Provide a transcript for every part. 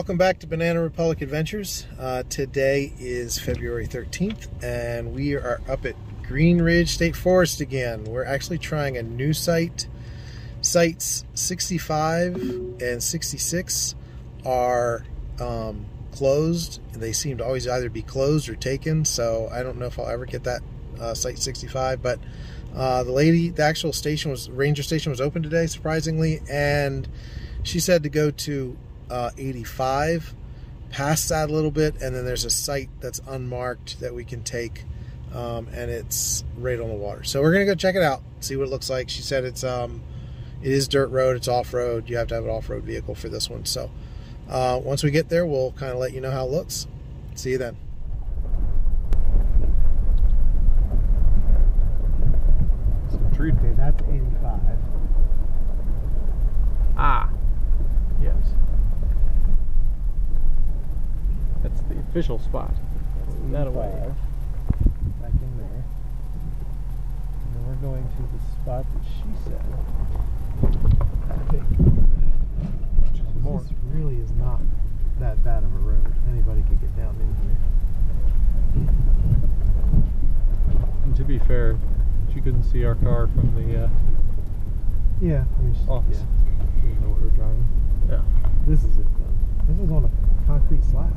Welcome back to Banana Republic Adventures. Uh, today is February 13th, and we are up at Green Ridge State Forest again. We're actually trying a new site. Sites 65 and 66 are um, closed. They seem to always either be closed or taken, so I don't know if I'll ever get that uh, Site 65, but uh, the lady, the actual station was, ranger station was open today, surprisingly, and she said to go to uh, 85, past that a little bit, and then there's a site that's unmarked that we can take, um, and it's right on the water. So we're gonna go check it out, see what it looks like. She said it's um, it is dirt road, it's off road. You have to have an off road vehicle for this one. So uh, once we get there, we'll kind of let you know how it looks. See you then. Okay, that's 85. Ah, yes. That's the official spot. That away. 85. Back in there. And then we're going to the spot that she said. I think. This really is not that bad of a road. Anybody could get down in here. And to be fair, she couldn't see our car from the uh, Yeah, I mean, she- office. yeah. She didn't know what we were driving. Yeah. This is it though. This is on a concrete slab.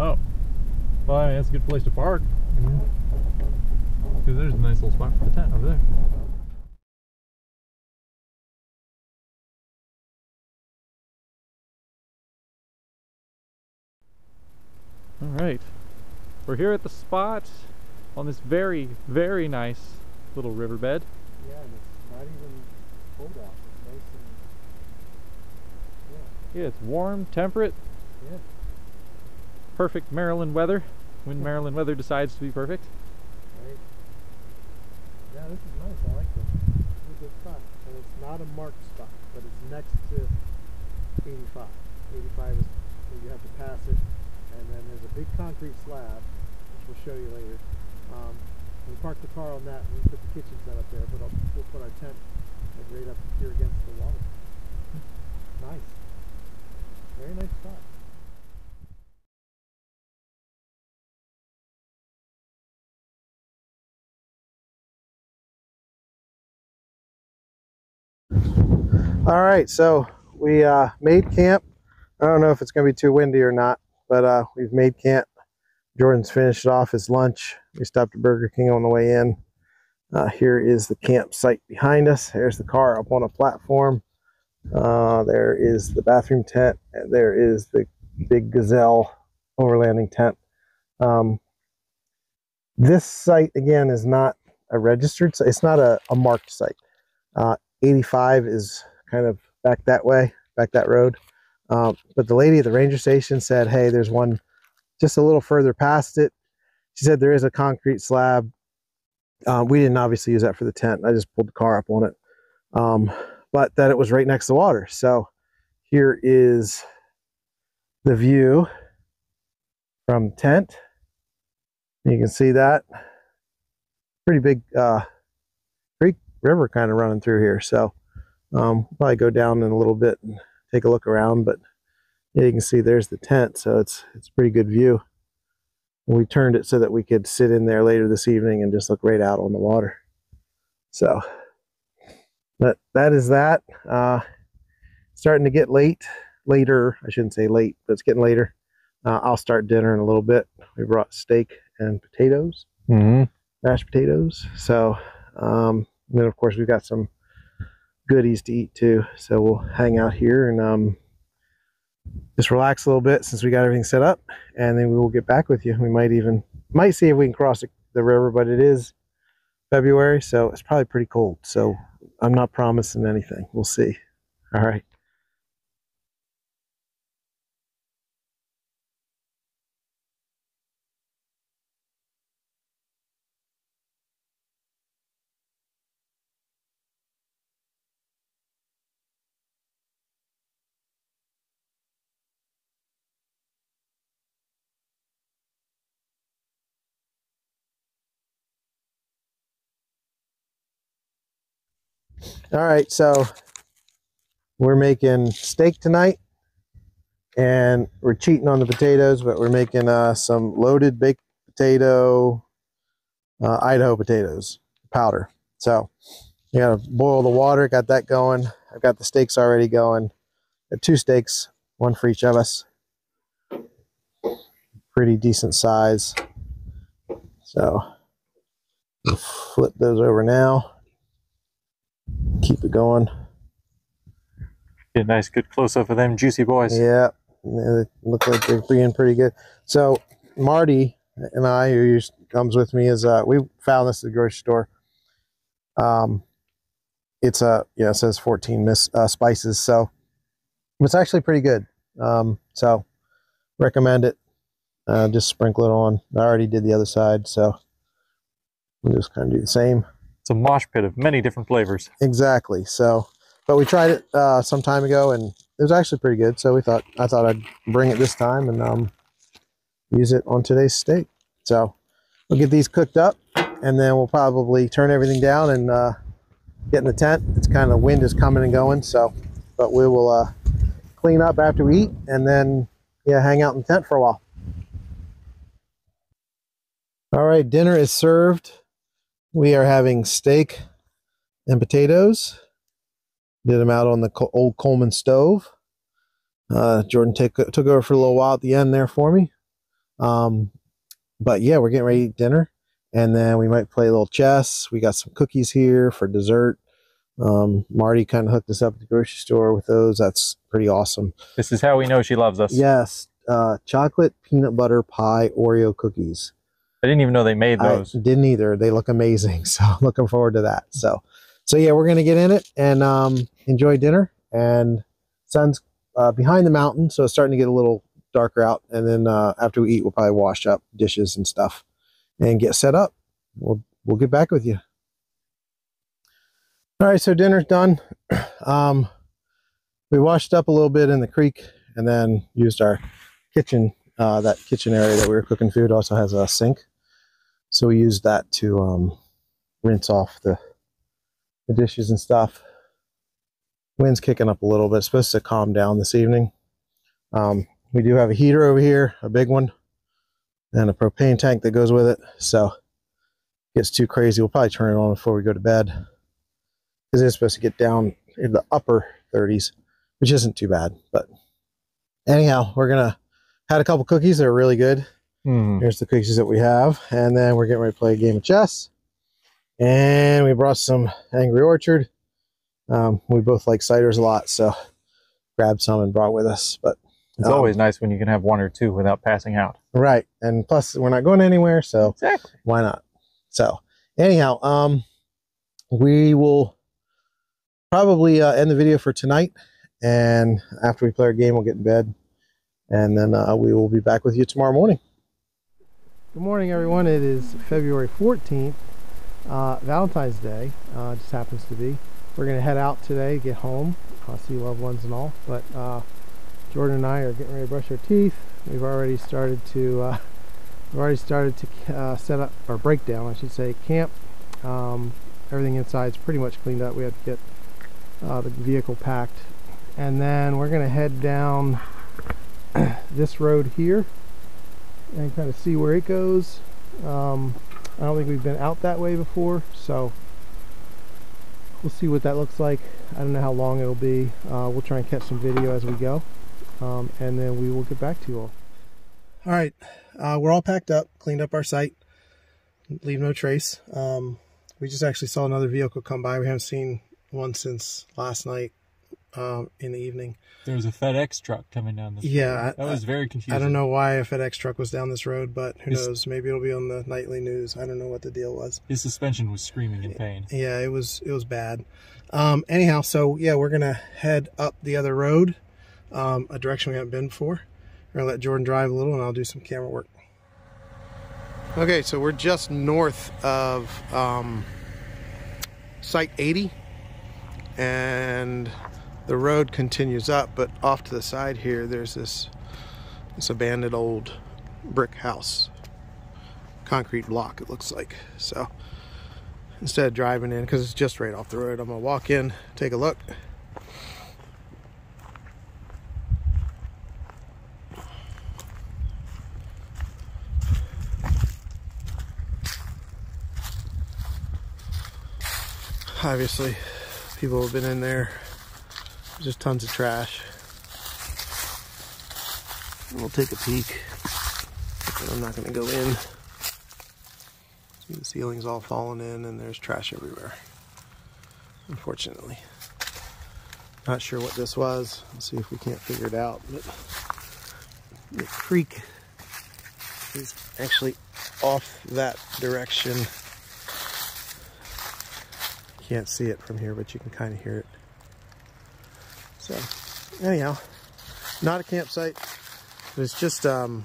Oh. Well, I mean, that's a good place to park Yeah. because there's a nice little spot for the tent over there. All right. We're here at the spot on this very, very nice little riverbed. Yeah, and it's not even cold out. It's nice and Yeah, it's warm, temperate, yeah. Perfect Maryland weather when Maryland weather decides to be perfect. Right. Yeah, this is nice. I like this. Is a good spot. And it's not a marked spot, but it's next to 85. 85 is where you have to pass it. And then there's a big concrete slab, which we'll show you later. Um, we parked the car on that and we put the kitchen set up there, but I'll, we'll put our tent right up here against the water. Nice. Very nice spot. All right, so we uh, made camp. I don't know if it's going to be too windy or not, but uh, we've made camp. Jordan's finished off his lunch. We stopped at Burger King on the way in. Uh, here is the campsite behind us. There's the car up on a platform. Uh, there is the bathroom tent. And there is the big Gazelle overlanding tent. Um, this site, again, is not a registered site. It's not a, a marked site. Uh, 85 is kind of back that way, back that road. Um, but the lady at the ranger station said, hey, there's one just a little further past it. She said there is a concrete slab. Um, we didn't obviously use that for the tent. I just pulled the car up on it. Um, but that it was right next to water. So here is the view from tent. You can see that. Pretty big uh, creek river kind of running through here. So um, probably go down in a little bit and take a look around. But yeah, you can see there's the tent. So it's it's a pretty good view. We turned it so that we could sit in there later this evening and just look right out on the water. So but that is that. Uh, starting to get late. Later, I shouldn't say late, but it's getting later. Uh, I'll start dinner in a little bit. We brought steak and potatoes Mm-hmm. mashed potatoes. So, um, and then of course we've got some goodies to eat too. So we'll hang out here and um, just relax a little bit since we got everything set up, and then we will get back with you. We might even might see if we can cross the, the river, but it is February, so it's probably pretty cold. So I'm not promising anything. We'll see. All right. All right, so we're making steak tonight, and we're cheating on the potatoes, but we're making uh, some loaded baked potato, uh, Idaho potatoes powder. So you gotta boil the water. Got that going. I've got the steaks already going. Two steaks, one for each of us. Pretty decent size. So flip those over now. Keep it going. Get a nice good close up of them juicy boys. Yeah, they look like they're being pretty good. So Marty and I, who comes with me, is uh, we found this at the grocery store. Um, it's a yeah, it says 14 miss uh, spices, so it's actually pretty good. Um, so recommend it. Uh, just sprinkle it on. I already did the other side, so we'll just kind of do the same. A mosh pit of many different flavors. Exactly. So, but we tried it uh, some time ago, and it was actually pretty good. So we thought I thought I'd bring it this time and um, use it on today's steak. So we'll get these cooked up, and then we'll probably turn everything down and uh, get in the tent. It's kind of the wind is coming and going, so but we will uh, clean up after we eat, and then yeah, hang out in the tent for a while. All right, dinner is served. We are having steak and potatoes. Did them out on the old Coleman stove. Uh, Jordan take, took over for a little while at the end there for me. Um, but yeah, we're getting ready to eat dinner. And then we might play a little chess. We got some cookies here for dessert. Um, Marty kind of hooked us up at the grocery store with those. That's pretty awesome. This is how we know she loves us. Yes, uh, chocolate peanut butter pie Oreo cookies. I didn't even know they made those. I didn't either. They look amazing. So looking forward to that. So, so yeah, we're gonna get in it and um, enjoy dinner. And sun's uh, behind the mountain, so it's starting to get a little darker out. And then uh, after we eat, we'll probably wash up dishes and stuff and get set up. We'll we'll get back with you. All right, so dinner's done. Um, we washed up a little bit in the creek and then used our kitchen. Uh, that kitchen area that we were cooking food also has a sink. So we used that to um, rinse off the, the dishes and stuff. Wind's kicking up a little bit. It's supposed to calm down this evening. Um, we do have a heater over here, a big one, and a propane tank that goes with it. So it gets too crazy, we'll probably turn it on before we go to bed. Because it's supposed to get down in the upper 30s, which isn't too bad. But anyhow, we're gonna had a couple cookies They're really good. Hmm. Here's the cookies that we have. And then we're getting ready to play a game of chess. And we brought some Angry Orchard. Um, we both like ciders a lot, so grabbed some and brought with us. But It's um, always nice when you can have one or two without passing out. right. And plus we're not going anywhere, so Exactly. why not? So anyhow, um we will probably uh, end the video for tonight. And after we play our game, we'll get in bed. And then uh, we will be back with you tomorrow morning. Good morning, everyone. It is February 14th, uh, Valentine's Day. Uh, just happens to be. We're going to head out today, get home, uh, see loved ones and all. But uh, Jordan and I are getting ready to brush our teeth. We've already started to uh, we've already started to uh, set up or break down, I should say, camp. Um, everything inside is pretty much cleaned up. We have to get uh, the vehicle packed, and then we're going to head down this road here and kind of see where it goes. Um, I don't think we've been out that way before, so we'll see what that looks like. I don't know how long it'll be. Uh, we'll try and catch some video as we go, um, and then we will get back to you all. All right, uh, we're all packed up, cleaned up our site, leave no trace. Um, we just actually saw another vehicle come by. We haven't seen one since last night um, in the evening. There was a FedEx truck coming down this Yeah, That was very confusing. I don't know why a FedEx truck was down this road, but who It's- knows? Maybe it'll be on the nightly news. I don't know what the deal was. His suspension was screaming in pain. Yeah, it was it was bad. Um, anyhow, so yeah, we're gonna head up the other road, um, a direction we haven't been before. We're gonna let Jordan drive a little, and I'll do some camera work. Okay, so we're just north of um, Site 80, and the road continues up, but off to the side here, there's this this abandoned old brick house, concrete block. It looks like so. instead of driving in because it's just right off the road. I'm gonna walk in, take a look. Obviously, people have been in there. Just tons of trash. We'll take a peek. But I'm not gonna go in. See the ceiling's all fallen in and there's trash everywhere. Unfortunately. Not sure what this was. Let's see if we can't figure it out. But the creek is actually off that direction. Can't see it from here, but you can kind of hear it. So, anyhow, not a campsite. It's just, um,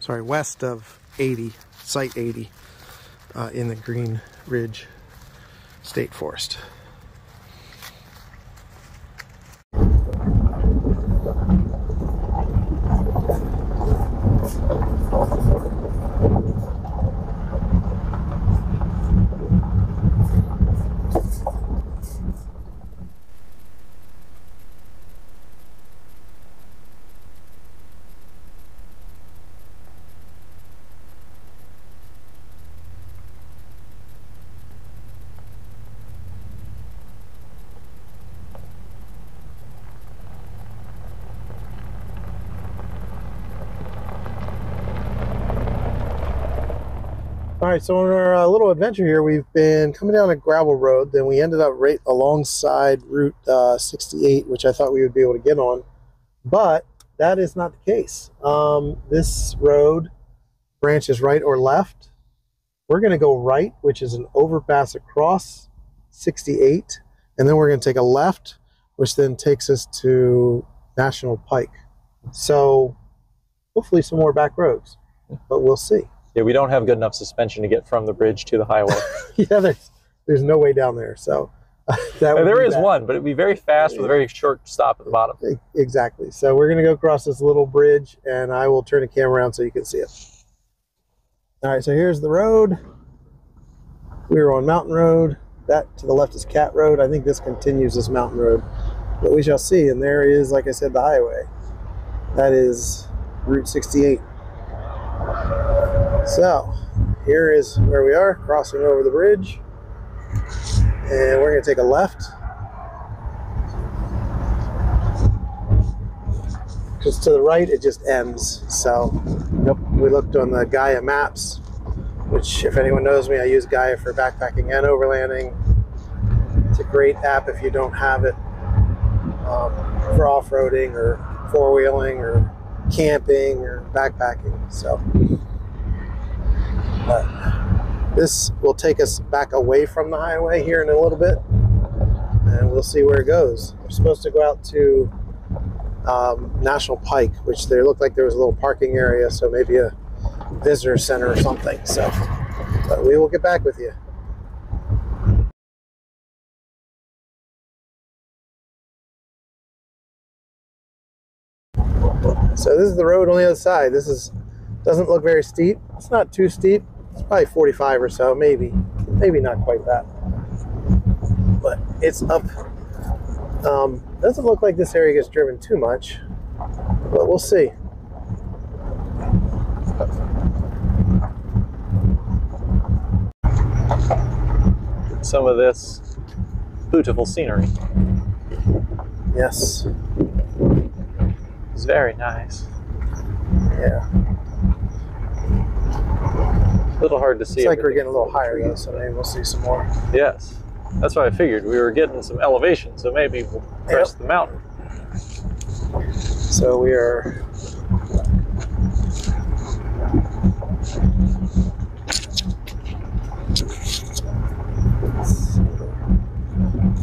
sorry, west of 80, Site 80, uh, in the Green Ridge State Forest. All right, so on our uh, little adventure here, we've been coming down a gravel road. Then we ended up right alongside Route uh, 68, which I thought we would be able to get on, but that is not the case. Um, this road branches right or left. We're going to go right, which is an overpass across 68, and then we're going to take a left, which then takes us to National Pike. So hopefully some more back roads, but we'll see. Yeah, we don't have good enough suspension to get from the bridge to the highway. yeah, there's there's no way down there. So that would there is bad. one, but it'd be very fast with a very short stop at the bottom. Exactly. So we're gonna go across this little bridge, and I will turn the camera around so you can see it. All right. So here's the road. We were on Mountain Road. That to the left is Cat Road. I think this continues this Mountain Road, but we shall see. And there is, like I said, the highway. That is Route 68. So here is where we are, crossing over the bridge. And we're going to take a left. Because to the right, it just ends. So Yep. we looked on the Gaia maps, which, if anyone knows me, I use Gaia for backpacking and overlanding. It's a great app if you don't have it um, for off roading or four wheeling or camping or backpacking. So, but this will take us back away from the highway here in a little bit, and we'll see where it goes. We're supposed to go out to um, National Pike, which there looked like there was a little parking area, so maybe a visitor center or something. So, but we will get back with you. So this is the road on the other side. This is doesn't look very steep. It's not too steep. It's probably 45 or so, maybe. Maybe not quite that. But it's up. Um, doesn't look like this area gets driven too much, but we'll see. Some of this beautiful scenery Yes. It's very nice. Yeah. A little hard to see. It's like we're getting a little higher though, so maybe we'll see some more. Yes, that's what I figured. We were getting some elevation, so maybe we'll press the mountain. So we are.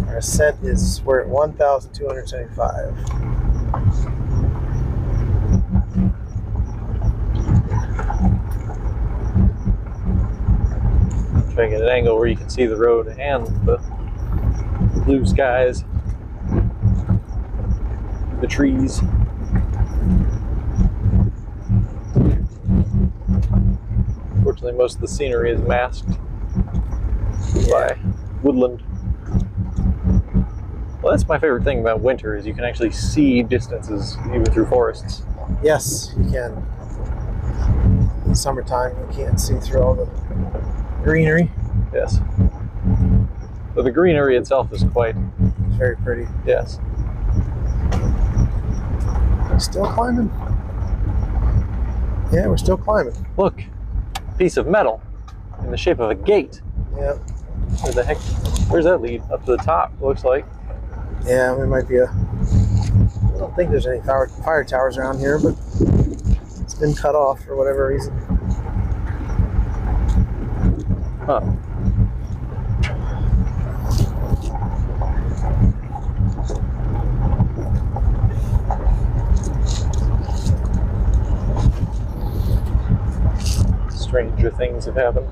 Our ascent is we're at 1,275. Trying to get an angle where you can see the road and the blue skies, the trees. Fortunately, most of the scenery is masked. by woodland. Well, that's my favorite thing about winter is you can actually see distances even through forests. Yes, you can. In summertime, you can't see through all the greenery. Yes. But the greenery itself is quite very pretty. yes. Still climbing. Yeah, we're still climbing. Look, piece of metal in the shape of a gate. Yeah, Where the heck? Where's that lead? Up to the top. Looks like. yeah, there might be a. I don't think there's any fire, fire towers around here, but it's been cut off for whatever reason. Huh. Stranger things have happened.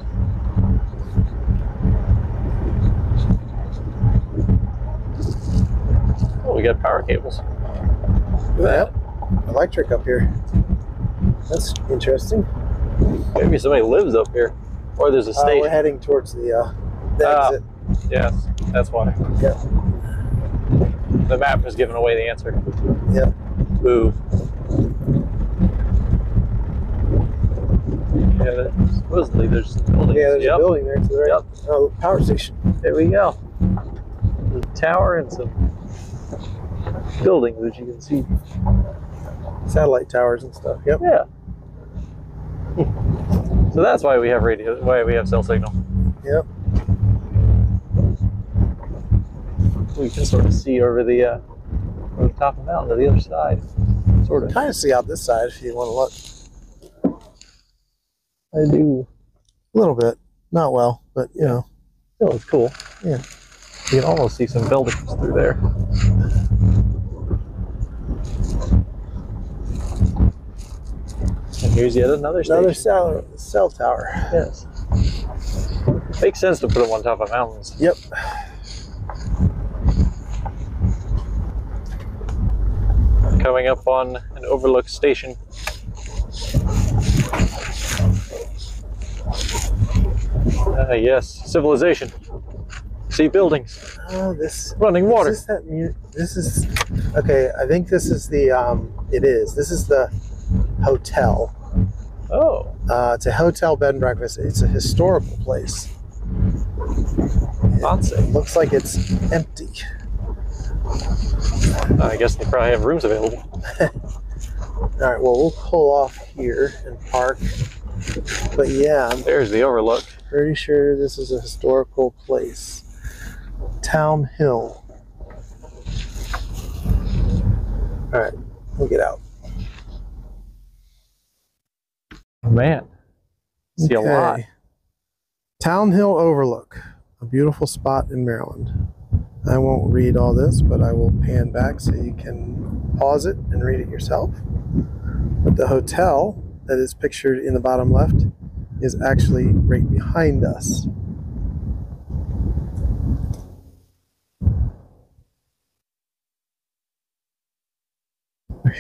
Oh, we got power cables. Look at Yep, electric up here. That's interesting. Maybe somebody lives up here. Or there's a Uh, station. we're heading towards the, uh, the Ah. exit. yes, that's why. Yep. The map has given away the answer. Yep. Boo. Yeah, that- supposedly there's buildings. Yeah, there's yep. a building there to the right. Yep. Oh, power station. There we go. The tower and some buildings that you can see. Satellite towers and stuff. Yep. Yeah. So that's why we have radio. Why we have cell signal. Yep. We can sort of see over the uh, over the top of the mountain to the other side. Sort of. Kind of see out this side if you want to look. I do. A little bit. Not well, but you know. Oh, it's cool. Yeah. You can almost see some buildings through there. Here's yet another station. Another cell, cell tower. Yes. Makes sense to put them on top of mountains. Yep. Coming up on an overlook station. Ah, yes, civilization. See buildings, Oh, this. running water. Is this that This is. Okay, I think this is the. Um, it is. This is the hotel. Oh, Uh, it's a hotel bed and breakfast. It's a historical place. fancy. It looks like it's empty. I guess they probably have rooms available. All right. Well, we'll pull off here and park. But yeah, I'm There's the overlook. pretty sure this is a historical place. Town Hill. All right, we'll get out. Man, see a lot. Town Hill Overlook, a beautiful spot in Maryland. I won't read all this, but I will pan back so you can pause it and read it yourself. But the hotel that is pictured in the bottom left is actually right behind us.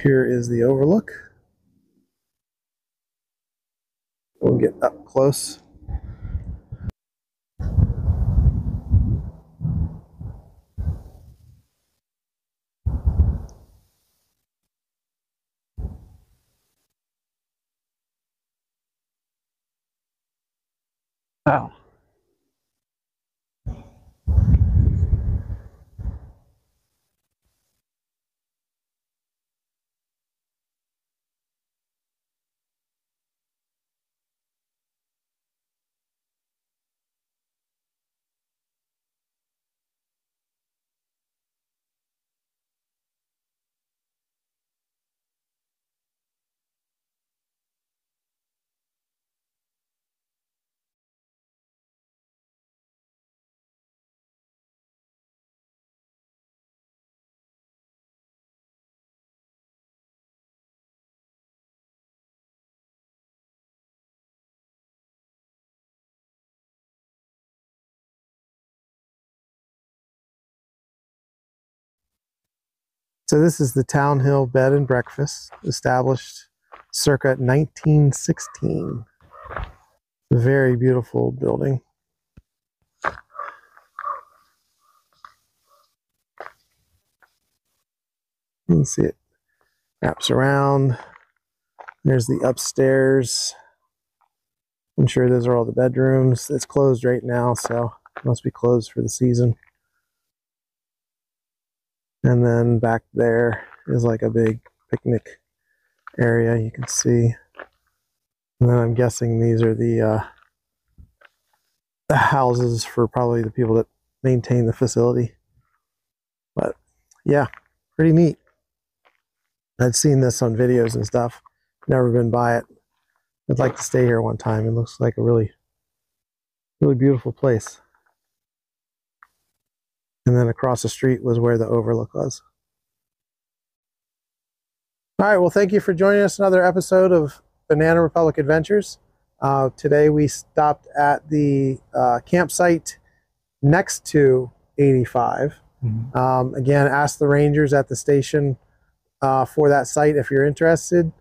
Here is the overlook. We'll get up close. Wow. So this is the Town Hill Bed and Breakfast, established circa 1916. Very beautiful building. You can see it wraps around. There's the upstairs. I'm sure those are all the bedrooms. It's closed right now, so must be closed for the season. And then back there is like a big picnic area you can see. And then I'm guessing these are the uh, the houses for probably the people that maintain the facility. But yeah, pretty neat. I'd seen this on videos and stuff. Never been by it. I'd like to stay here one time. It looks like a really, really beautiful place. And then across the street was where the overlook was. All right. Well, thank you for joining us another episode of Banana Republic Adventures. Uh, today we stopped at the uh, campsite next to 85. Um, again, ask the rangers at the station uh, for that site if you're interested.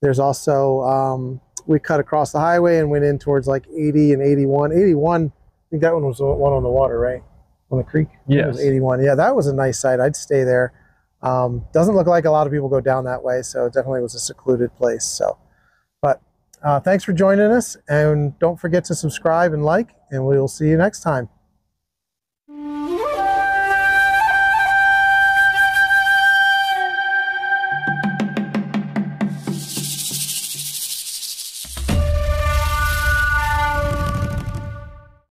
There's also, um, we cut across the highway and went in towards like 80 and 81. 81, I think that one was the one on the water, right? On the creek? I It was Yes. 81. Yeah, that was a nice site. I'd stay there. Um, doesn't look like a lot of people go down that way, so it definitely was a secluded place. So, but uh, thanks for joining us, and don't forget to subscribe and like, and we will see you next time.